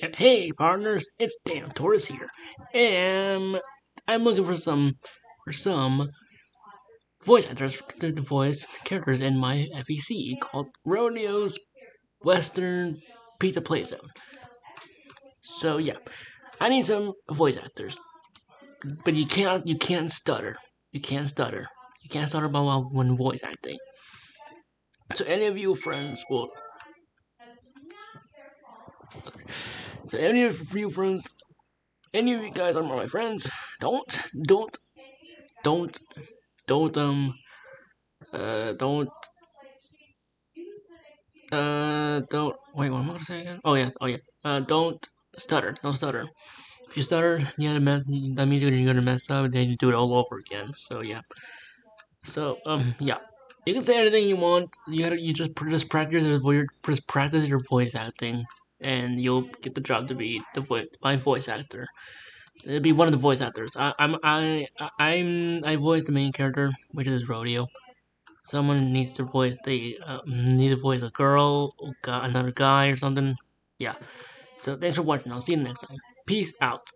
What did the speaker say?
hey, partners, it's Dan Torres here, and I'm looking for some for some voice actors to the voice characters in my FEC called Rodeo's Western Pizza Playzone. So yeah, I need some voice actors, but you can't you can't stutter. You can't stutter. You can't stutter about when voice acting. So any of you friends will Sorry. So any of you friends, any of you guys are my friends, don't, don't, don't, don't, um, uh, don't, uh, don't, wait, what am I gonna say again? Oh yeah, oh yeah, uh, don't stutter, don't stutter. If you stutter, mess, that means you're gonna mess up, and then you do it all over again, so yeah. So, um, yeah. You can say anything you want. You gotta, you just just practice your voice. just practice your voice acting and you'll get the job to be the voice my voice actor. It'll be one of the voice actors. I, I'm I I'm I voice the main character, which is Rodeo. Someone needs to voice the uh, need to voice a girl, another guy, or something. Yeah. So thanks for watching. I'll see you next time. Peace out.